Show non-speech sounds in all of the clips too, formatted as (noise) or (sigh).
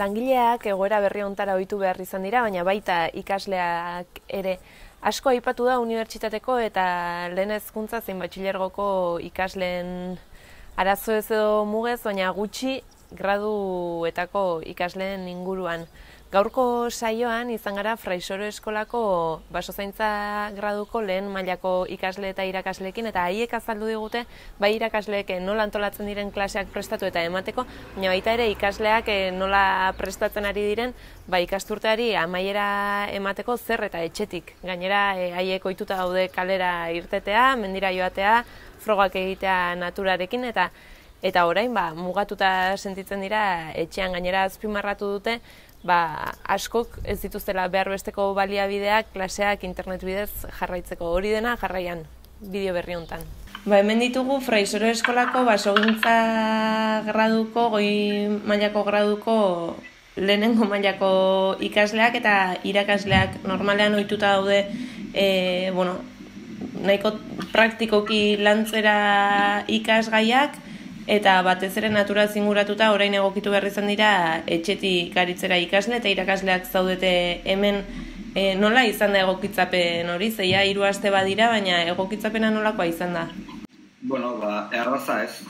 langileak egoera berri ontara ohitu behar izan dira, baina baita ikasleak ere asko aipatu da unibertsitateko eta lehen ezkuntza zein batxilergoko ikasleen arazo ez edo mugez, baina gutxi graduetako ikasleen inguruan. Gaurko saioan izan gara Fraisoro Eskolako basozaintza graduko lehen mailako ikasle eta irakasleekin eta haiek azaldu digute bai irakasleek nola antolatzen diren klaseak prestatu eta emateko, baina baita ere ikasleak eh, nola prestatzen ari diren bai ikasturteari amaiera emateko zer eta etxetik. Gainera eh, haiek ohituta daude kalera irtetea, mendira joatea, frogak egitea naturarekin eta eta orain ba, mugatuta sentitzen dira etxean gainera azpimarratu dute ba, askok ez dituztela behar besteko baliabideak klaseak internet bidez jarraitzeko hori dena jarraian bideo berri hontan. Ba, hemen ditugu Fraisoro Eskolako basogintza graduko, goi mailako graduko lehenengo mailako ikasleak eta irakasleak normalean ohituta daude e, bueno, nahiko praktikoki lantzera ikasgaiak, eta batez ere natura zinguratuta orain egokitu behar izan dira etxetik aritzera ikasle eta irakasleak zaudete hemen e, nola izan da egokitzapen hori, zeia hiru aste badira, baina egokitzapena nolakoa izan da? Bueno, ba, erraza ez,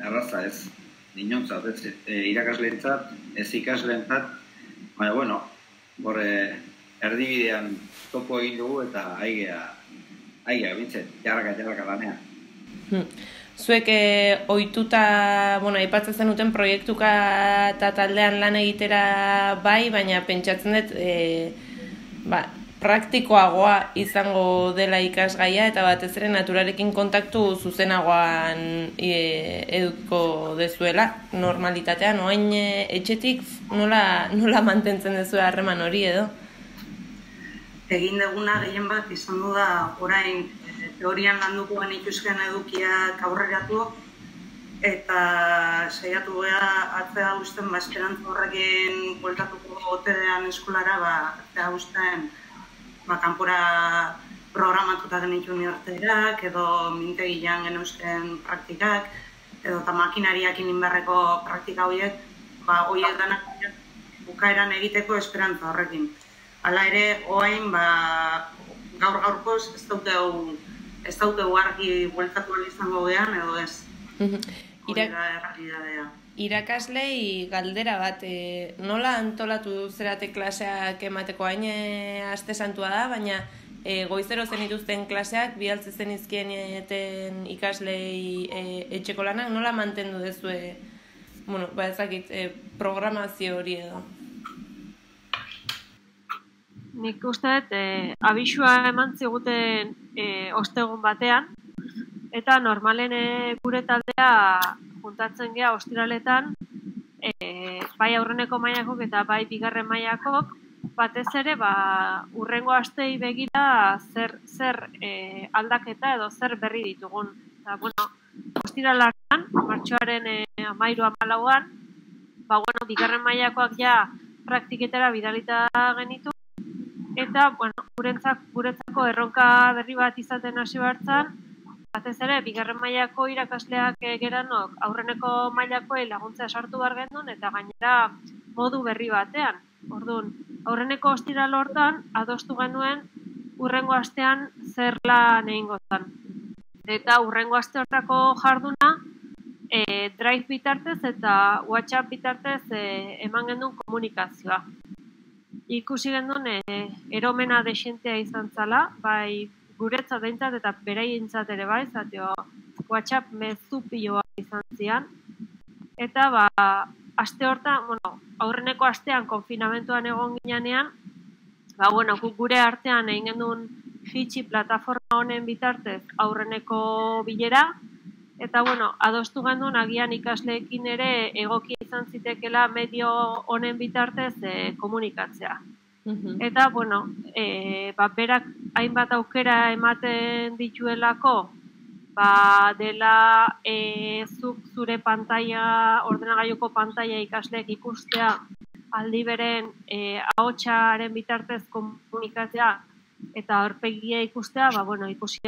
erraza ez, ninontzat, ez, e, irakasleentzat, ez ikasleentzat, baina, bueno, borre, erdibidean topo egin dugu eta aigea, aigea, bintzen, jarraka, jarraka lanean. Hmm. Zuek eh, ohituta, bueno, aipatzen zenuten proiektuka eta taldean lan egitera bai, baina pentsatzen dut e, ba, praktikoagoa izango dela ikasgaia eta batez ere naturarekin kontaktu zuzenagoan e, eduko dezuela normalitatean, oain e, etxetik nola, nola mantentzen dezu harreman hori edo? Egin deguna gehien bat izan da orain teorian landuko genituzken edukiak aurreratu eta saiatu gea atzea guztien ba, esperantza horrekin bueltatuko otedean eskolara ba, atzea guztien ba, kanpora programatuta genitu unibertsiteak edo mintegilean genuzken praktikak edo eta makinariak inberreko praktika horiek ba, horiek danak bukaeran egiteko esperantza horrekin. Hala ere, oain, ba, gaur gaurkoz ez dute ez daute argi bueltatu izango gean, edo ez. Irak... Irakaslei galdera bat, e, nola antolatu zerate klaseak emateko hain aste santua da, baina e, goizero zen ituzten klaseak, bialtze zen izkien eten ikaslei e, etxeko lanak, nola mantendu dezue, bueno, ba ezakit, e, programazio hori edo? Nik uste dut, e, abisua eman ziguten e, ostegun batean, eta normalen e, gure taldea juntatzen gea ostiraletan, e, bai aurreneko mailakok eta bai bigarren mailakok, batez ere ba, urrengo astei begira zer, zer e, aldaketa edo zer berri ditugun. Eta, bueno, ostiralartan, martxoaren e, amairu amalauan, ba, bueno, bigarren mailakoak ja praktiketara bidalita genitu, eta bueno, gurentzak guretzako erronka berri bat izaten hasi hartzan, batez ere bigarren mailako irakasleak geranok aurreneko mailakoei laguntza sartu bar gendun eta gainera modu berri batean. Orduan, aurreneko ostira hortan adostu genuen urrengo astean zer lan egingo zen. Eta urrengo aste hortako jarduna e, Drive bitartez eta WhatsApp bitartez e, eman genuen komunikazioa ikusi gendun e, eromena desentea izan zala, bai guretzat deintzat eta beraientzat ere bai, zatio WhatsApp mezu piloa izan zian. Eta ba, aste hortan, bueno, aurreneko astean konfinamentuan egon ginean, ba, bueno, gure artean egin gendun fitxi plataforma honen bitartez aurreneko bilera, Eta bueno, adostu gendun agian ikasleekin ere egokia izan zitekela medio honen bitartez e, komunikatzea. Eta bueno, e, ba, berak hainbat aukera ematen dituelako, ba, dela e, zuk zure pantalla, ordenagailuko pantalla ikasleek ikustea aldi beren e, ahotsaren bitartez komunikatzea eta aurpegia ikustea, ba, bueno, ikusi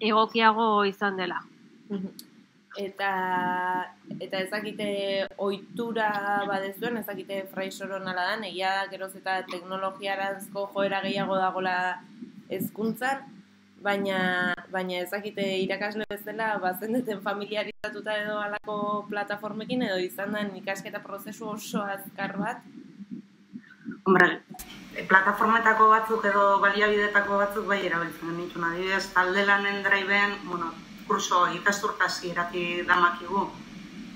egokiago izan dela. Eta eta ezakite ohitura badezuen, ezakite fraisoron ala dan, egia da geroz eta teknologiarazko joera gehiago dagola hezkuntzan, baina baina ezakite irakasle bezala bazen duten familiarizatuta edo alako plataformekin edo izan den ikasketa prozesu oso azkar bat. Hombre, plataformetako batzuk edo baliabidetako batzuk bai erabiltzen ditu. Adibidez, talde lanen draiben, bueno, kurso ikasturtasi erati damakigu.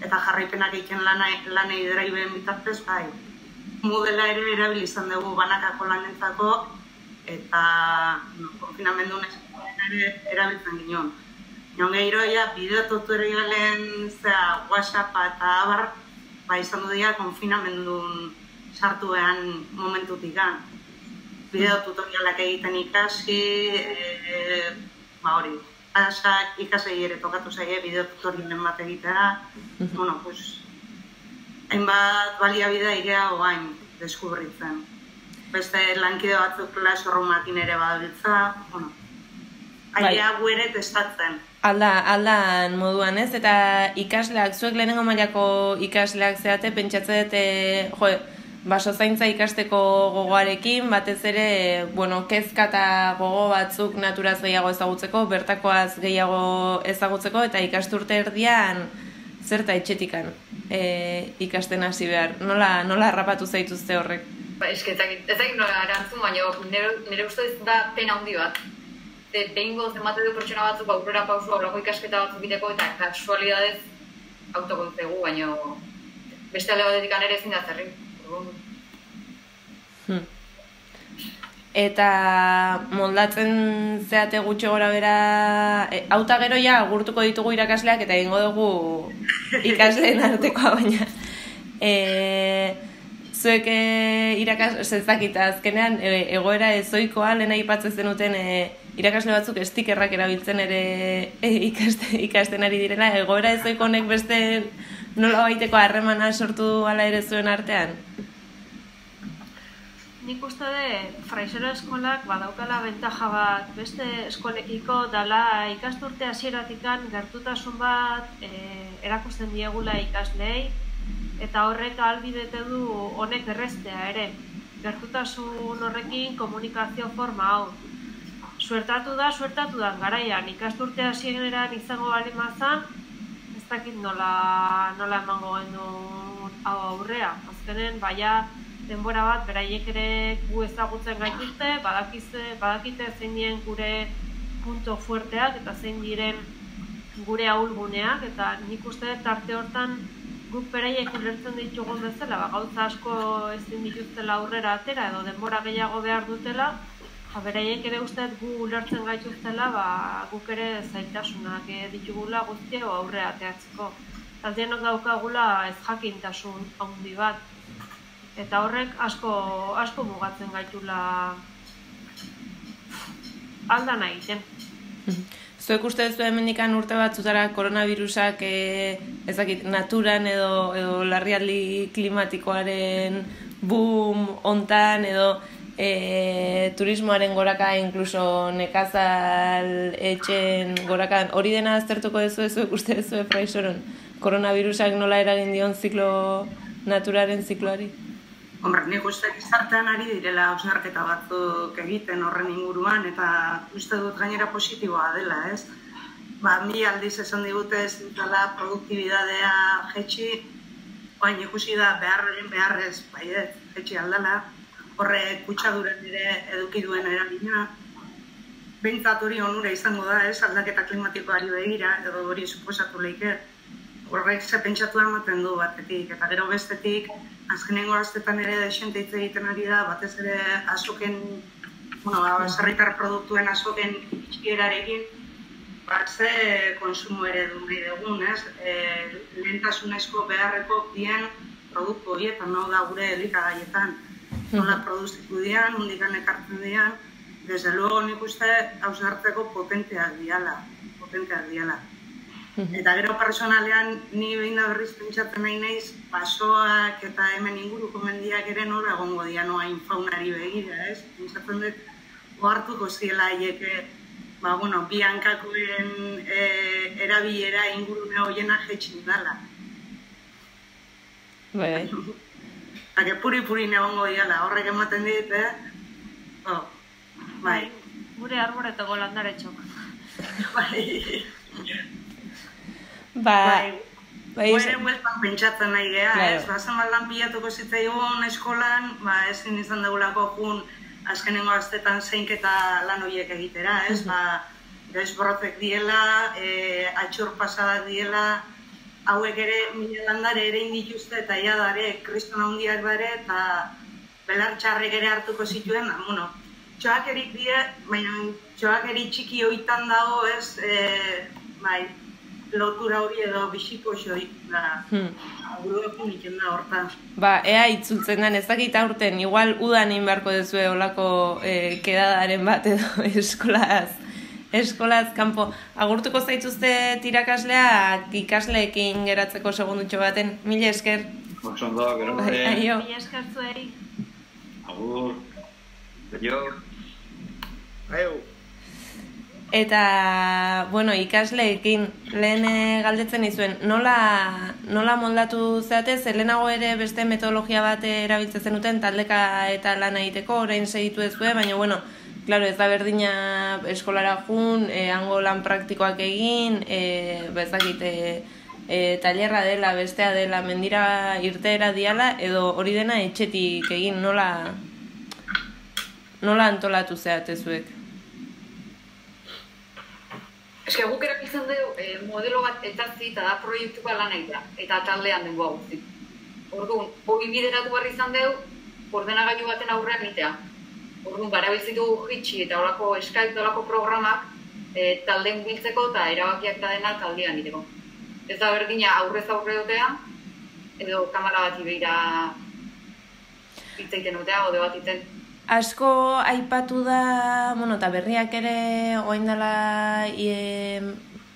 Eta jarraipenak egiten lanei, lanei draiben bitartez, bai. Modela ere erabilizan dugu banakako lanentzako, eta no, konfinamendu ere erabiltzen ginen. Nion gehiroia, bideo tutorialen zera WhatsApp eta abar, ba izan du dira konfinamendun sartu behan momentutik gan. Bideo tutorialak egiten ikasi, e, e, ba hori, asak ikasei ere tokatu zaie bideo tutorialen bat egitea, bueno, pues, hainbat baliabidea irea oain deskubritzen. Beste lankide batzuk klasorrumakin ere badabiltza, bueno, bai. aia guere testatzen. Alda, aldan moduan ez, eta ikasleak, zuek lehenengo mailako ikasleak zeate, pentsatzen dute, jo, baso zaintza ikasteko gogoarekin, batez ere, bueno, kezka eta gogo batzuk naturaz gehiago ezagutzeko, bertakoaz gehiago ezagutzeko, eta ikasturte erdian, zerta etxetikan e, ikasten hasi behar. Nola, nola harrapatu zaituzte horrek? Ba, eske, ezagin nola erantzun, baina nire, nire uste da pena handi bat ze behin goz emate du pertsona batzuk aurrera pausu aurrako ikasketa batzuk biteko eta kasualidadez autokontzegu, baina beste alde batetik ere ezin da zerri. Hmm. Eta moldatzen zeate gutxo gora bera, e, auta gero ja gurtuko ditugu irakasleak eta egingo dugu ikasleen (laughs) artekoa baina. E, zuek e, irakas, zezakita azkenean e, egoera ezoikoa lehena ipatzen zenuten e, irakasle batzuk estikerrak erabiltzen ere e, ikaste, ikasten ari direla, egoera ez honek beste nola baiteko harremana sortu ala ere zuen artean? Nik uste de, fraizero eskolak badaukala bentaja bat beste eskolekiko dala ikasturte hasieratikan gertutasun bat e, erakusten diegula ikaslei eta horrek albidete du honek errestea ere. Gertutasun horrekin komunikazio forma hau, suertatu da, suertatu da, garaian, ikasturte hasieran izango bali mazan, ez dakit nola, nola emango gendu hau aurrea. Azkenen, baia denbora bat, beraiek ere gu ezagutzen gaituzte, badakize, badakite zein diren gure punto fuerteak eta zein diren gure ahulguneak, eta nik uste tarte hortan guk beraiek ulertzen ditugun bezala, ba, gauza asko ezin dituztela aurrera atera edo denbora gehiago behar dutela, beraiek ere usteet gu ulertzen gaituztela, ba, guk ere zaitasunak e, ditugula guztia aurre ateatzeko. Taldienok daukagula ez jakintasun handi bat. Eta horrek asko, asko mugatzen gaitula aldan egiten. Zuek uste ez hemendikan urte batzutara koronavirusak e, ezakit, naturan edo, edo larrialdi klimatikoaren boom ontan edo e, turismoaren goraka, inkluso nekazal etxen goraka, hori dena aztertuko dezu ez uste dezu efraizoron, koronavirusak nola eragin dion ziklo naturaren zikloari? Hombre, nik uste gizartean ari direla ausnarketa batzuk egiten horren inguruan, eta uste dut gainera positiboa dela, ez? Ba, mi aldiz esan digute ez dutela produktibidadea jetxi, baina ikusi da beharren beharrez, bai ez, jetxi aldala, horre kutsaduren ere eduki duen eragina. Bentzat hori onura izango da, ez, aldaketa klimatikoari begira, edo hori suposatu leike. Horrek ze pentsatu ematen du batetik, eta gero bestetik, azkenengo astetan ere desente hitz egiten ari da, batez ere azoken, bueno, ba, produktuen azoken txikierarekin, bat ze konsumo ere du nahi dugun, ez? E, lehentasunezko beharreko dien produktu horietan, no da gure elikagaietan nola produzitu dian, hundikan ekartzen dian, desde luego nik uste hausnartzeko potenteak diala, potenteak diala. Eta gero personalean ni behin da berriz pentsatzen nahi naiz, pasoak eta hemen inguruko mendiak ere nola egongo dia noa infaunari begira, ez? Pentsatzen dut, ohartuko ziela haieke ba, bueno, bi hankakoen e, erabilera ingurune horiena jetxin dala. Bai. (laughs) Eta puri-puri negongo diala, horrek ematen dit, eh? Oh, bai, Gure arboretako landare txok. bai, Ba, bai. bai, Bai, bueltan pentsatzen nahi geha, Claro. ez? Bazen baldan pilatuko zitzaigun eskolan, ba, ezin izan dugulako jun azkenengo astetan zeinketa lan horiek egitera, ez? Ba, desbrotek diela, e, atxur pasadak diela, hauek ere mila landare ere indituzte eta ia dare, kriston handiak dare, eta belar txarrek ere hartuko zituen, bueno, txoakerik die, baina txoakeri txiki hoitan dago, ez, e, bai, lotura hori edo bisiko xoi, da, hmm. buruak uniken da hortan. Ba, ea itzultzen den, ez dakit aurten, igual udan egin beharko duzue olako e, kedadaren bat edo (laughs) eskolaz, eskolaz kanpo. Agurtuko zaituzte tirakasleak ikasleekin geratzeko segundutxo baten, mila esker. Oso ondo, gero, Bai, aio. Mila esker zuei. agur, aio. Aio. Eta, bueno, ikasleekin lehen eh, galdetzen izuen, nola, nola moldatu zeate, ze lehenago ere beste metodologia bat erabiltzen zenuten taldeka eta lana egiteko, orain segitu ez baina, bueno, claro, ez da berdina eskolara jun, e, hango lan praktikoak egin, e, bezakit, e, e, tailerra dela, bestea dela, mendira irteera diala, edo hori dena etxetik egin, nola, nola antolatu zeate zuek? Eske guk erabiltzen dugu eh, modelo bat etartzi eta da proiektu bat lan egitea, eta taldean dengo hau. Orduan, hori bideratu behar izan dugu, ordenagailu baten aurrean egitea. Orduan, barabiltzen dugu hitxi eta Skype eta horako programak eh, taldeen biltzeko eta erabakiak eta dena taldean egiteko. Ez da berdina aurrez aurre dutea, edo kamera bat ibeira hitz egiten dutea, o debat egiten. Asko aipatu da, bueno, eta berriak ere oain dela e,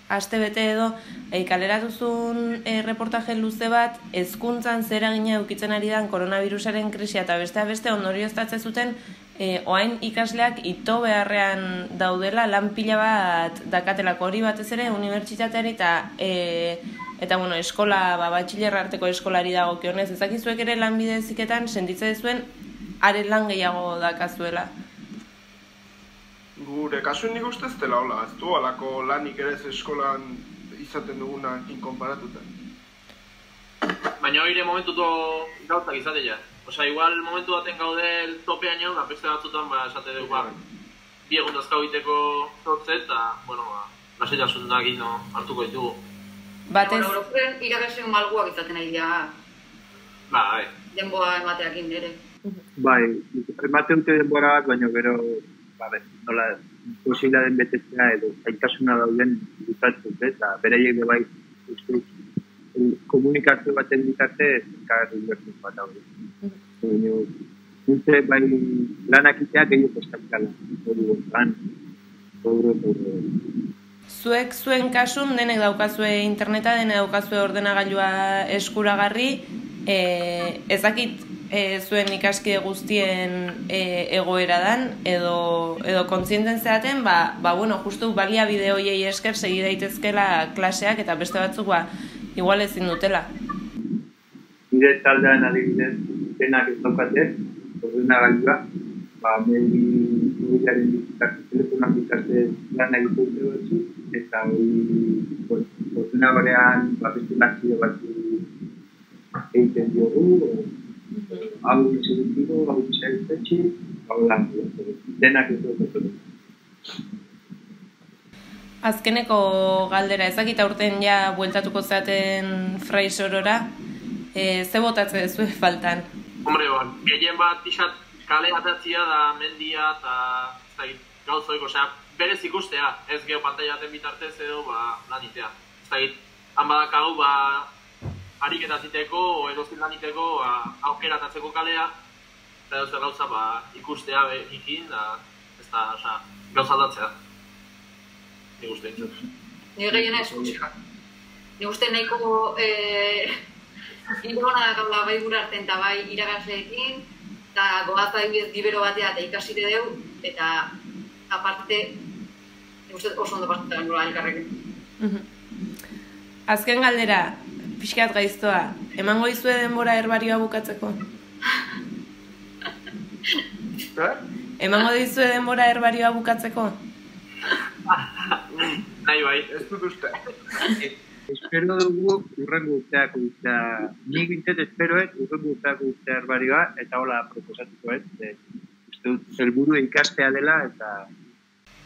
aste bete edo, e, kaleratuzun e, reportaje luze bat, hezkuntzan zer egina eukitzen ari dan koronavirusaren krisia eta bestea beste ondorioztatze zuten, e, oain ikasleak ito beharrean daudela lan pila bat dakatelako hori batez ere unibertsitateari eta e, eta bueno, eskola, ba, batxilerra arteko eskolari dago kionez, ezakizuek ere lanbide heziketan sentitzen zuen are lan gehiago dakazuela. Gure kasu nik uste ez dela hola, ez du alako lanik ere ez eskolan izaten dugunakin konparatuta. Baina hori momentuko gauzak izate ja. Osea, igual momentu baten gaude topeaino, da beste batzutan ba esate dugu ba. Bi egun dazkau egiteko zortze eta, bueno, ba, lasitasunak ino hartuko ditugu. Batez, Bueno, orokorren irakasle malguak izaten ari dira Ba, bai. denboa emateakin ere. Bai, ematen dute denbora bat, baina gero, ba, be, nola, posibila den betetzea edo zaitasuna dauden gustatzen dut, eta beraiek be bai, uste, el- komunikazio baten bitartez, elkar ulertu bat hau. Baina, uste, bai, lanak itea gehiago kostatzala, hori lan, hori, hori, zuek zuen kasun denek daukazue interneta, denek daukazue ordenagailua eskuragarri, e, ezakit e, zuen ikaskide guztien e, egoera dan, edo, edo kontzienten zeaten, ba, ba, bueno, justu balia bide hoiei esker segi daitezkela klaseak eta beste batzuk ba, igual ezin dutela. nire taldean adibidez denak ez daukate, ordenagailua, ba, mehi mobilaren bitartez, telefonak bitartez lan egiten dute batzu, eta hori, ordenagarean, ba, beste nazio batzu egiten diogu, hau disegitibo, hau disegitzetxe, hau lan denak ez daukate. Azkeneko galdera, ezakita urten ja bueltatuko zaten fraisorora, e, ze botatzen zuen faltan? Hombre, ba, gehien bat pixat kale atatzia da mendia eta ez dakit, gauzoik, osea, berez ikustea, ez geho pantalla baten bitartez edo ba, lan itea. Ez dakit, han badakau, ba, ariketa ziteko, o edozin lan iteko, ba, aukera atatzeko kalea, eta edo zer gauza, ba, ikustea be, ikin, da, ez da, osea, gauza aldatzea. Nik uste ditut. Nire gehiena eskutsika. Nik uste nahiko eh, ingona da gaula bai gure artean eta bai irakasleekin, eta goaz adibidez dibero batea eta ikasite deu, eta aparte uste oso ondo pasatzen nola elkarrekin. Mhm. Azken galdera, pixkat gaiztoa, emango dizue denbora herbarioa bukatzeko? Emango dizue denbora herbarioa bukatzeko? Nahi bai. Ez dut uste. Espero dugu urrengo urteako urtea, nik bintzet esperoet urrengo urteako urtea herbarioa, eta hola proposatuko ez, e, uste dut, helburu ikastea dela, eta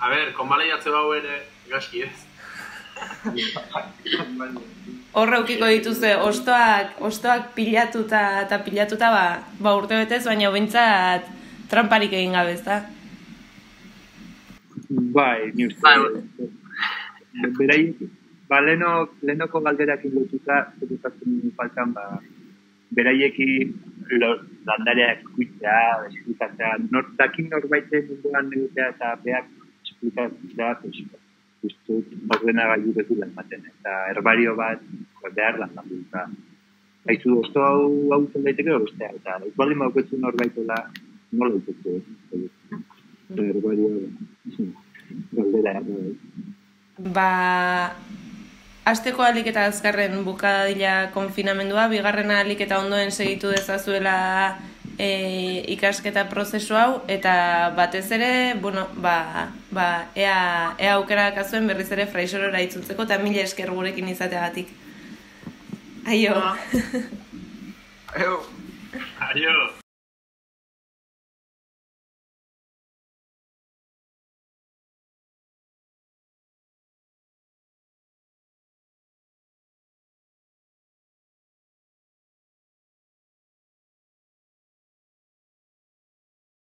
A ber, konbaleiatze bau ere, gaski ez. Horre ukiko dituzue, ostoak, ostoak pilatuta eta pilatuta ba, ba urte betez, baina bintzat tramparik egin gabe, ezta? bai, ni uste. Bai, ba, leno, lenoko galderakin lotuta, zerutatzen faltan, ba, beraiekin lo, landareak ikuitzea, esplikatzea, nor, dakin norbaiten munduan egitea eta beak esplikatzea, pues, uste dut ordenagailu bezala ematen, eta herbario bat behar lan lan eta haizu osto hau hau zen daiteke bestea, eta ez baldin bauketzu norbaitola nola daiteke, eta herbario galdera, bai. Ba, asteko alik eta azkarren bukadila konfinamendua, bigarrena alik eta ondoen segitu dezazuela e, ikasketa prozesu hau, eta batez ere, bueno, ba, ba, ea, ea aukera dakazuen berriz ere fraisorora itzultzeko, eta mila esker gurekin izateagatik. Aio. Eo. Aio. (laughs)